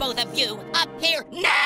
both of you up here now!